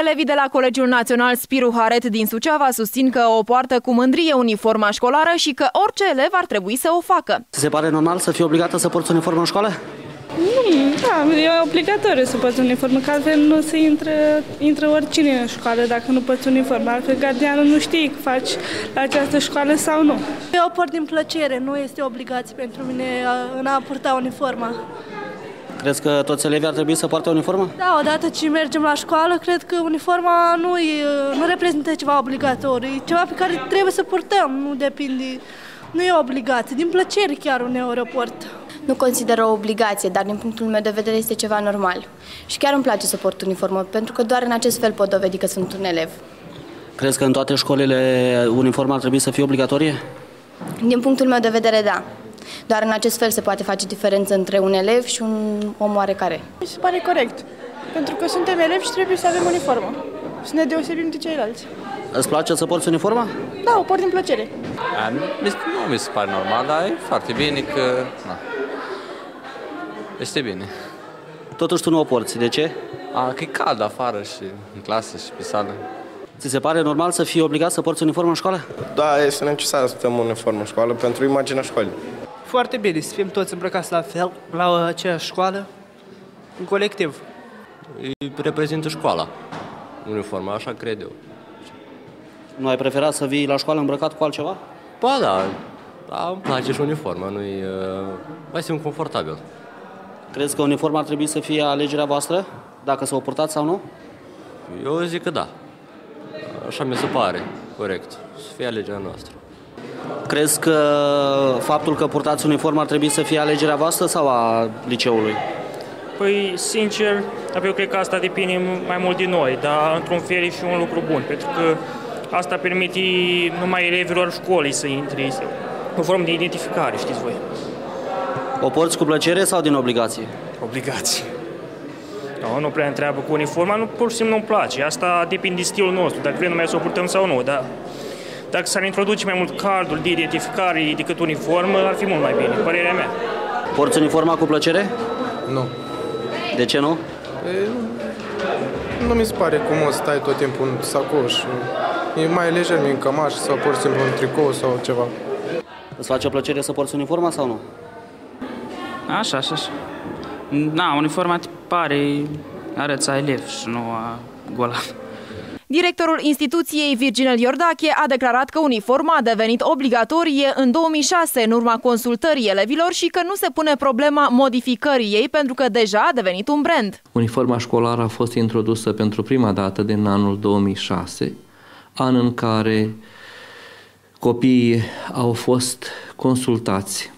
Elevii de la Colegiul Național Spiru Haret din Suceava susțin că o poartă cu mândrie uniforma școlară și că orice elev ar trebui să o facă. Se pare normal să fii obligată să porți uniformă în școală? Mm, da, e obligatoriu să porți uniformă, că altfel nu se intră, intră oricine în școală dacă nu porți uniformă. Altfel gardianul nu știe că faci la această școală sau nu. Eu o port din plăcere, nu este obligație pentru mine în a purta uniforma. Crezi că toți elevii ar trebui să poarte uniformă? Da, odată ce mergem la școală, cred că uniforma nu, e, nu reprezintă ceva obligatoriu, e ceva pe care trebuie să purtăm, nu depinde, nu e obligație, din plăcere chiar un aeroport. Nu consider o obligație, dar din punctul meu de vedere este ceva normal. Și chiar îmi place să port uniformă, pentru că doar în acest fel pot dovedi că sunt un elev. Crezi că în toate școlile uniforma ar trebui să fie obligatorie? Din punctul meu de vedere, da. Doar în acest fel se poate face diferență între un elev și un om oarecare. Mi se pare corect, pentru că suntem elevi și trebuie să avem uniformă. Să ne deosebim de ceilalți. Îți place să porți uniforma? Da, o port din plăcere. A, nu, nu mi se pare normal, dar e foarte bine că... Na. Este bine. Totuși tu nu o porți, de ce? A, că e cald afară și în clasă și pe sală. Ți se pare normal să fii obligat să porți uniformă în școală? Da, este necesar să stăm uniformă în școală pentru imaginea școlii. Foarte bine, să fim toți îmbrăcați la fel, la aceeași școală, în colectiv. Îi reprezintă școala, uniforma, așa cred eu. Nu ai preferat să vii la școală îmbrăcat cu altceva? Ba da, da îmi place și uniforma, nu-i, uh, mai simt confortabil. Crezi că uniforma ar trebui să fie alegerea voastră, dacă să o purtați sau nu? Eu zic că da. Așa mi se pare, corect, să fie alegerea noastră. Crezi că faptul că purtați uniformă ar trebui să fie alegerea voastră sau a liceului? Păi, sincer, eu cred că asta depinde mai mult din noi, dar într-un fel e și un lucru bun, pentru că asta permite numai elevilor școlii să intre, o formă de identificare, știți voi. O porți cu plăcere sau din obligație? Obligație. Nu, nu prea întreabă cu uniforma, nu, pur și simplu nu-mi place. Asta depinde de stilul nostru, dacă vrem mai să o purtăm sau nu, dar dacă s-ar introduce mai mult cardul de identificare decât uniformă, ar fi mult mai bine, părerea mea. Porți uniforma cu plăcere? Nu. De ce nu? E, nu mi se pare cum o să stai tot timpul în sacoș. E mai lejer în cămaș sau pur și simplu un tricou sau ceva. Îți face plăcere să porți uniforma sau nu? Așa, așa, așa. Na, uniforma te pare, arăți a elev și nu a golav. Directorul instituției Virginel Iordache a declarat că uniforma a devenit obligatorie în 2006 în urma consultării elevilor și că nu se pune problema modificării ei pentru că deja a devenit un brand. Uniforma școlară a fost introdusă pentru prima dată din anul 2006, an în care copiii au fost consultați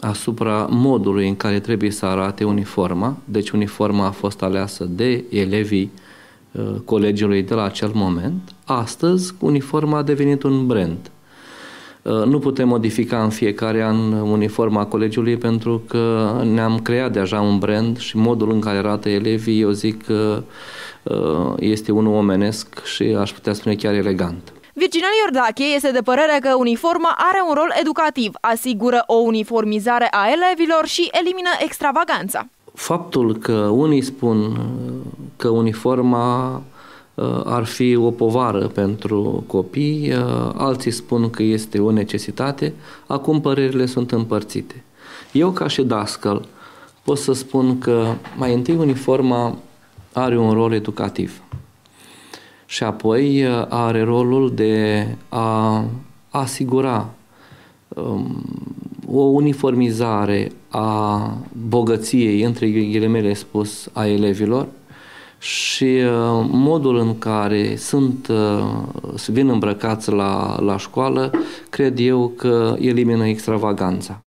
asupra modului în care trebuie să arate uniforma. Deci uniforma a fost aleasă de elevii uh, colegiului de la acel moment. Astăzi, uniforma a devenit un brand. Uh, nu putem modifica în fiecare an uniforma colegiului pentru că ne-am creat deja un brand și modul în care arată elevii, eu zic că uh, este unul omenesc și aș putea spune chiar elegant. Virginal Iordache este de părere că uniforma are un rol educativ, asigură o uniformizare a elevilor și elimină extravaganța. Faptul că unii spun uh, că uniforma uh, ar fi o povară pentru copii, uh, alții spun că este o necesitate, acum părerile sunt împărțite. Eu, ca și dascăl, pot să spun că mai întâi uniforma are un rol educativ și apoi uh, are rolul de a asigura um, o uniformizare a bogăției, între ghilimele spus, a elevilor și uh, modul în care sunt, uh, vin îmbrăcați la, la școală, cred eu că elimină extravaganța.